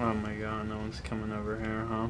Oh my god, no one's coming over here, huh?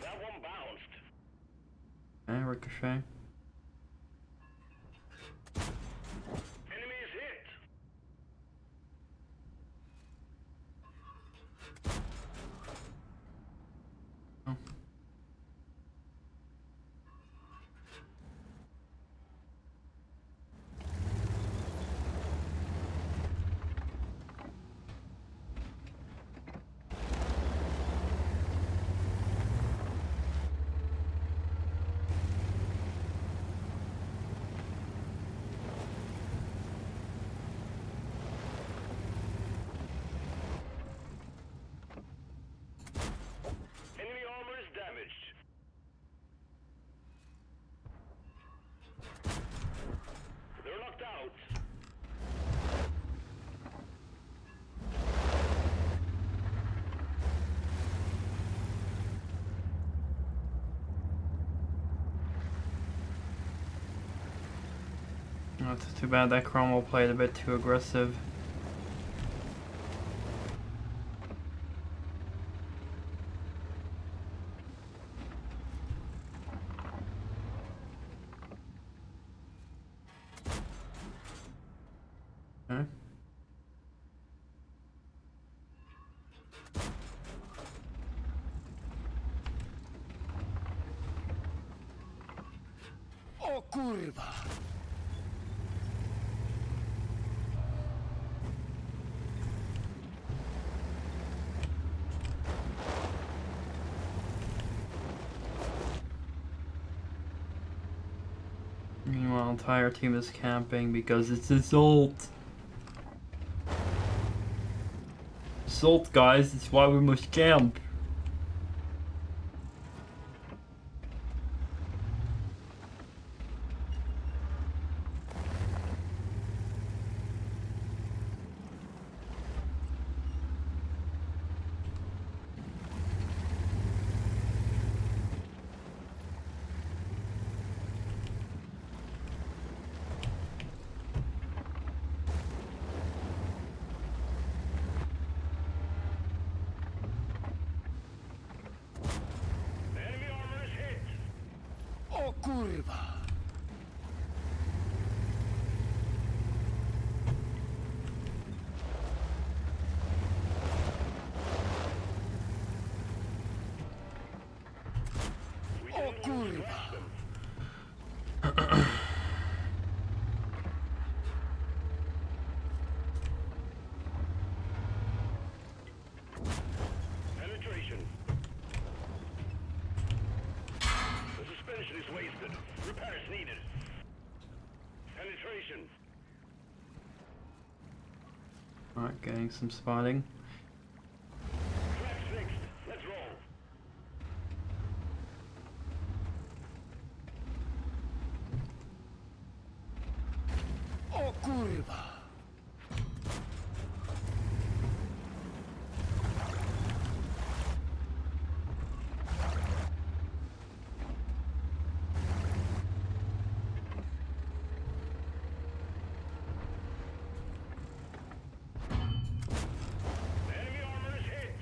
That one bounced. Ricochet. Enemy is hit. Oh. Enemy armor is damaged. They're knocked out. It's too bad that Cromwell played a bit too aggressive. Okay. O kurwa! Meanwhile, entire team is camping because it's Assault. Assault, guys, it's why we must camp. Enemy armor is hit. O kurwa! We O didn't lose kurwa! them. Penetration. The suspension is wasted. Repairs needed. Penetration. Alright, getting some spotting. Tracks fixed. Let's roll. Oh, o kurwa! Enemy armor is hit.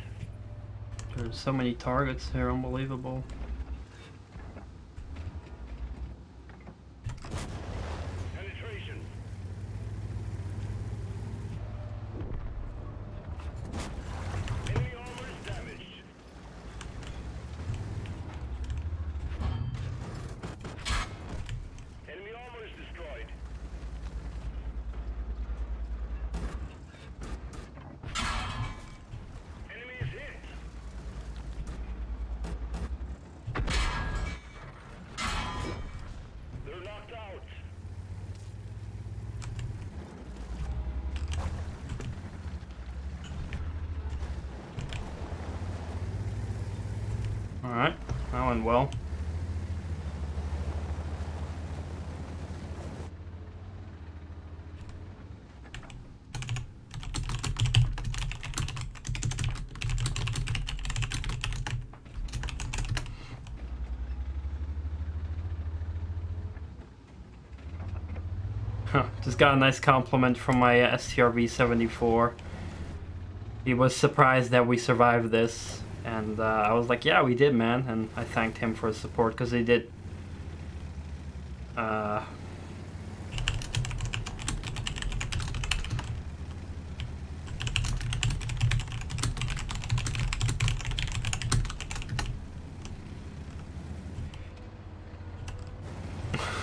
There's so many targets here, unbelievable. Alright, that went well. Just got a nice compliment from my uh, STRV-74. He was surprised that we survived this and uh, I was like, "Yeah, we did, man." And I thanked him for his support because he did. Uh,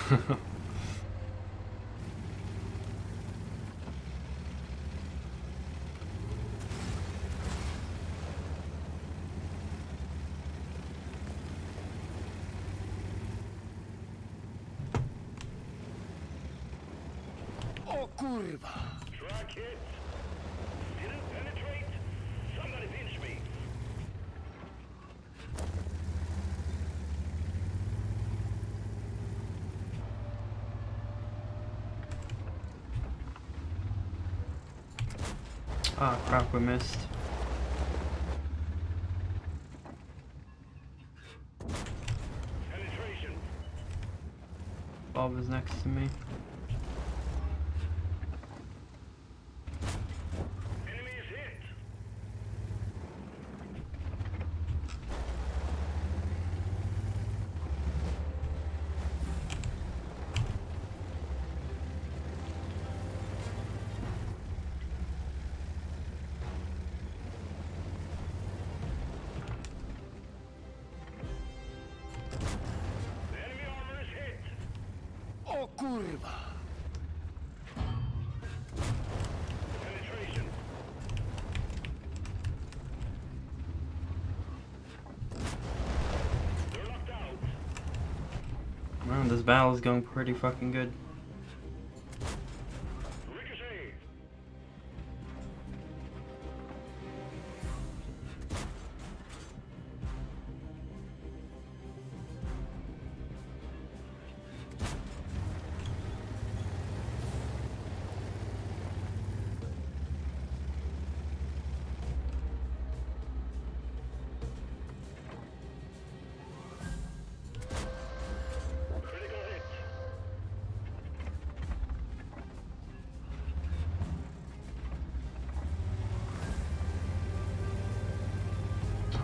kurwa! Track hit. Didn't penetrate. Somebody pinch me. Ah, crap, we missed. Penetration. Bob is next to me. Kurwa! Penetration. They're locked out. Man, this battle is going pretty fucking good.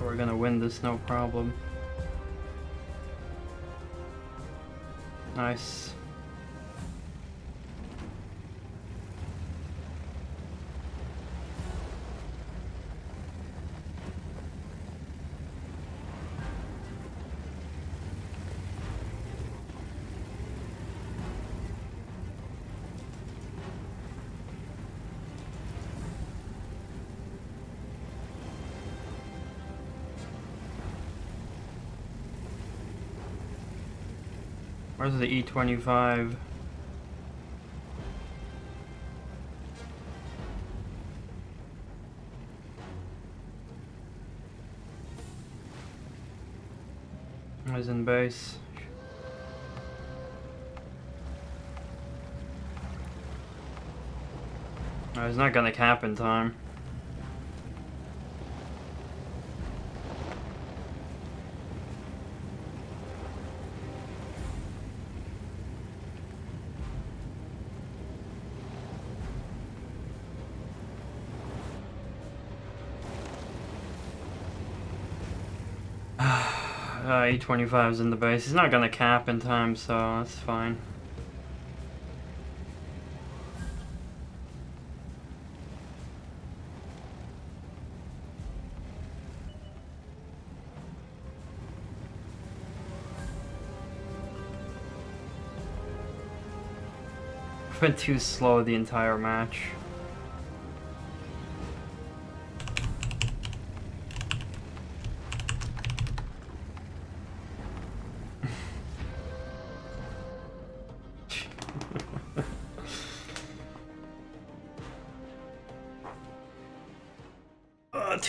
We're gonna win this, no problem. Nice. Where's the E E25? He's in base. Oh, not gonna cap in time. Uh, E25's in the base. He's not gonna cap in time, so that's fine. I've been too slow the entire match.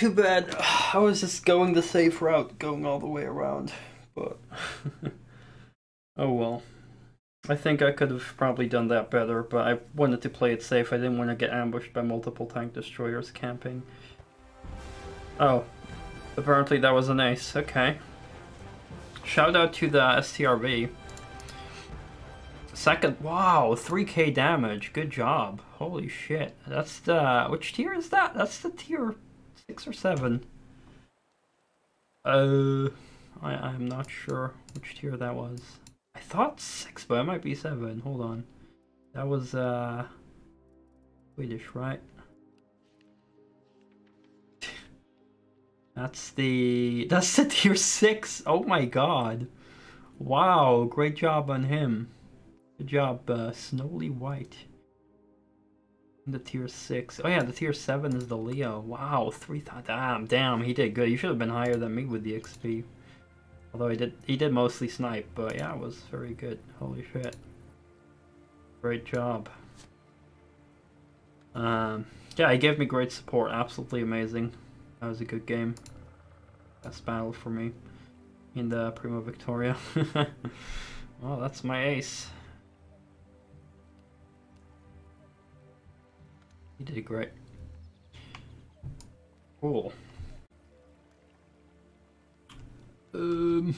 Too bad. I was just going the safe route, going all the way around. But oh well. I think I could have probably done that better, but I wanted to play it safe. I didn't want to get ambushed by multiple tank destroyers camping. Oh, apparently that was an ace. Okay. Shout out to the STRV. Second, wow, 3k damage. Good job. Holy shit. That's the, which tier is that? That's the tier 6 or 7. Uh, I, I'm not sure which tier that was. I thought 6, but it might be 7. Hold on. That was, uh, Swedish, right? That's the, that's the tier 6. Oh my god. Wow, great job on him. Good job, uh, Snowy White. The tier 6. Oh yeah, the tier 7 is the Leo. Wow, 3 damn, damn, he did good. You should have been higher than me with the XP. Although he did he did mostly snipe, but yeah, it was very good. Holy shit. Great job. Um, yeah, he gave me great support. Absolutely amazing. That was a good game. Best battle for me in the Primo Victoria. well, that's my ace. He did great. Cool. Um...